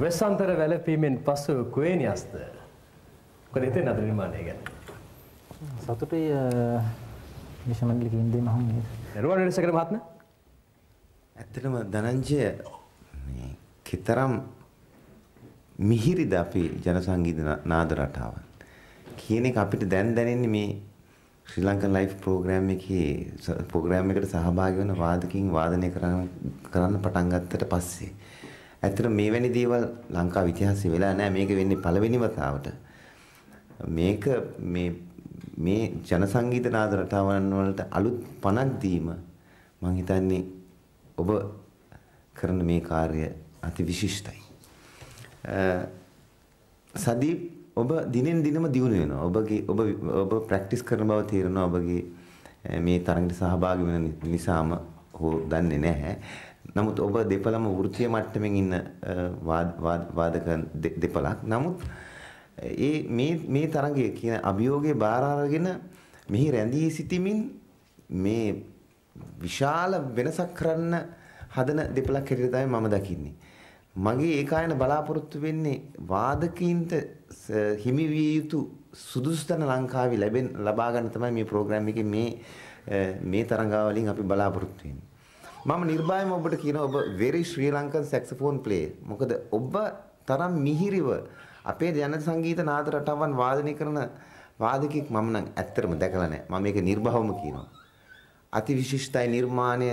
වෙස්සන්තර වැළපීමෙන් පසු කුවේනියස්ද මොකද හිතෙන්නේ අද නිර්මාණය ගැන? සතුටුයි විෂමණ්ඩල කේන්ද්‍රයේ මහම් නේද? රුවන් වෙනසකට මහත්මයා? ඇත්තටම ධනංජය මේ කතරම් මිහිරිද අපි ජන සංගීත නාද රටාව කියන එක අපිට දැන් දැනෙන්නේ මේ ශ්‍රී ලංකන් ලයිෆ් ප්‍රෝග්‍රෑම් එකේ ප්‍රෝග්‍රෑම් එකට සහභාගී වෙන වාදකින් වාදනය කරන්න කරන්න පටන් ගත්තට පස්සේ ඇත්තට මේවැනි දේවල් ලංකාව ඉතිහාසයේ වෙලා නැහැ. මේක වෙන්නේ පළවෙනි වතාවට. මේක මේ මේ ජන සංගීත නාද රටාවන් වලට අලුත් පණක් දීම මම හිතන්නේ ඔබ කරන මේ කාර්ය අති විශිෂ්ටයි. සදීප් ඔබ දිනෙන් දිනම දියුණු වෙනවා. ඔබගේ ඔබ ඔබ ප්‍රැක්ටිස් කරන බව තේරෙනවා. ඔබගේ මේ තරඟට සහභාගී වෙන නිසාම හෝ දන්නේ නැහැ. නමුත් ඔබ දෙපළම වෘත්තීය මට්ටමින් ඉන්න වාදක දෙපළක්. නමුත් ඒ මේ මේ තරඟයේ කියන අභියෝගයේ බාර අරගෙන මෙහි රැඳී සිටිමින් මේ විශාල වෙනසක් කරන්න හදන දෙපළක් හැටියට තමයි මම දකින්නේ. මගේ ඒකායන බලාපොරොත්තු වෙන්නේ වාදකීන්ට හිමි විය යුතු සුදුසු තැන ලංකාවේ ලැබෙන ලබා ගන්න තමයි මේ ප්‍රෝග්‍රෑම් එකේ මේ මේ තරඟාවලින් අපි බලාපොරොත්තු වෙන්නේ. මම නිර්භයම ඔබට කියනවා ඔබ very Sri Lankan saxophone player. මොකද ඔබ තරම් මිහිරිව අපේ ජන සංගීත නාද රටාවන් වාදනය කරන වාදකෙක් මම නම් ඇත්තටම දැකලා නැහැ. මම මේක නිර්භවම කියනවා. අති විශිෂ්ටයි නිර්මාණය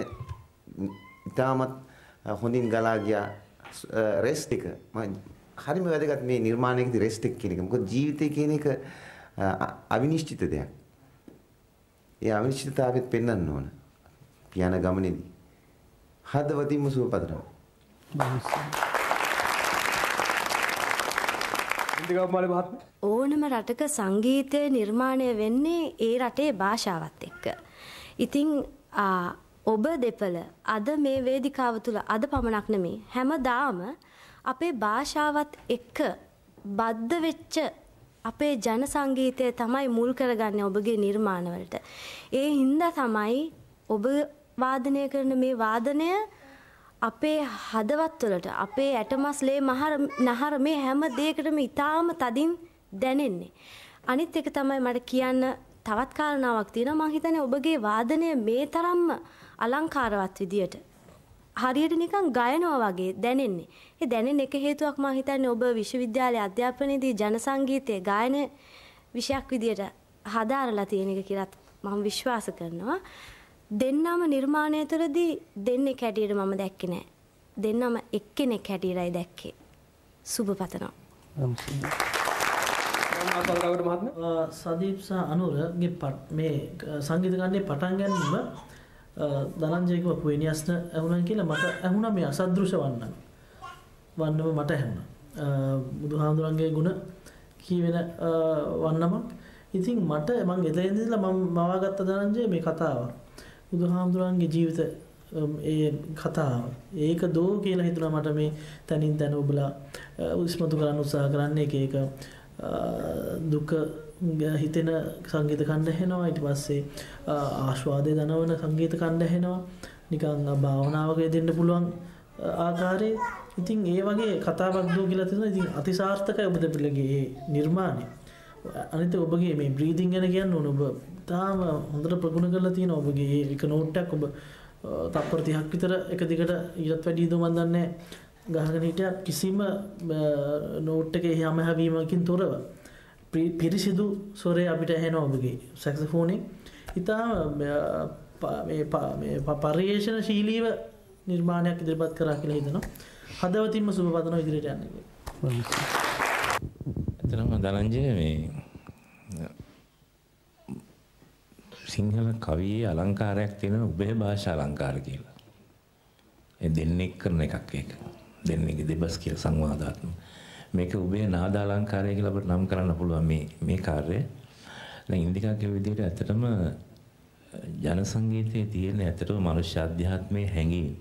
ඉතාමත් හොඳින් ගලා ගියා රෙස්ට් එක. මම හරිම වැදගත් මේ නිර්මාණයකදී රෙස්ට් එක කියන එක. මොකද ජීවිතය කියන එක අවිනිශ්චිත දෙයක්. ඒ අවිනිශ්චිතතාවෙත් පෙන්වන්න ඕන. පියාන ගමනේදී. හදවතින්ම සුව පතනවා. ඕනම රටක සංගීතය නිර්මාණය වෙන්නේ ඒ රටේ භාෂාවත් එක්ක. ඉතිං ඔබ දෙපළ අද මේ වේදිකාව තුළ අද පමණක් නෙමේ හැමදාම අපේ භාෂාවත් එක්ක බද්ධ වෙච්ච අපේ ජන සංගීතය තමයි මුල් කරගන්න ඔබගේ නිර්මාණවලට. ඒ හින්දා තමයි ඔබ වාදනය කරන මේ වාදනය අපේ හදවත්වලට අපේ ඇටමස්ලේ මහර නහර මේ හැම දෙයකටම ඉතාම තදින් දැනෙන්නේ. අනිත් එක තමයි මට කියන්න තවත් කාරණාවක් තියෙනවා මං හිතන්නේ ඔබගේ වාදනය මේ තරම්ම අලංකාරවත් විදියට හරියට නිකන් ගයනවා වගේ දැනෙන්නේ. ඒ දැනෙන එක හේතුවක් මං හිතන්නේ ඔබ විශ්වවිද්‍යාලයේ අධ්‍යාපනයේදී ජන සංගීතයේ ගායන විෂයක් විදියට හදාරලා තියෙන එක කියලා මම විශ්වාස කරනවා. දෙන්නම නිර්මාණය තුළදී දෙන්නෙක් හැටියට මම දැක්කේ නෑ. දෙන්නම එක්කෙනෙක් හැටියටයි දැක්කේ. සුබ පතනවා. සදීප් සහ අනුරගේ මේ සංගීත ගන්නේ පටන් ගැනීම ධනංජයක පුවෙනියස්න ඇහුණන් කියලා මට ඇහුණා මේ අසදෘශ වන්නන්. වන්නම මට ඇහුණා. බුදුහාමුදුරන්ගේ ගුණ කීවෙන වන්නමක්. ඉතින් මට මං එතෙන්ද ඉඳලා මම මවාගත්ත ධනංජය මේ කතාව. බුදුහාමුදුරන්ගේ ජීවිත ඒ කතාව ඒක දෝ කියලා හිතුණා මට මේ තනින් තැන ඔබලා උස්මතු කරන්න උත්සාහ කරන්න එක එක දුක හිතෙන සංගීත කණ්ඩ ඇහෙනවා. ඊට පස්සේ ආශ්වාදය දනවන සංගීත කණ්ඩ ඇහෙනවා. නිකන් භාවනාවක දෙන්න පුළුවන් ආකාරයේ. ඉතින් ඒ වගේ කතාවක් දෝ කියලා තියෙනවා. ඉතින් අතිසාර්ථකයි ඔබ දෙපළගේ නිර්මාණය. අනිත ඔබගේ මේ බ්‍රීදිං ගැන කියන්න ඕන. ඔබ තාම හොඳට ප්‍රගුණ කරලා තියෙන ඔබගේ එක නෝට්ටයක් ඔබ තප්පර 30ක් විතර එක දිගට ඊටත් වැඩි දෝ මන් දන්නේ ගහගෙන හිටියත් කිසිම නෝට් එකේ යම හැවීමකින් තොරව. පිරිසිදු ස්වරය අපිට ඇහෙනවා ඔබගේ සැක්සෆෝනේ ඉතාම මේ පර්යේෂණ ශීලීව නිර්මාණයක් ඉදිරිපත් කරා කියලා හිතනවා හදවතින්ම සුබ පතනවා ඉදිරියට යන්න කියලා. එතනම දනංජය මේ සිංහල කවියේ අලංකාරයක් තියෙන උභය භාෂා අලංකාර කියලා. ඒ දෙන්නෙක් කරන එකක් ඒක. දෙන්නෙක්ගේ දෙබස් කියලා සංවාදාත්මක. මේක උභය නාද අලංකාරය කියලා අපිට නම් කරන්න පුළුවන් මේ මේ කාර්යය. දැන් ඉන්දිකාගේ විදිහට ඇත්තටම ජන සංගීතයේ තියෙන ඇත්තටම මනුෂ්‍ය අධ්‍යාත්මයේ හැඟීම්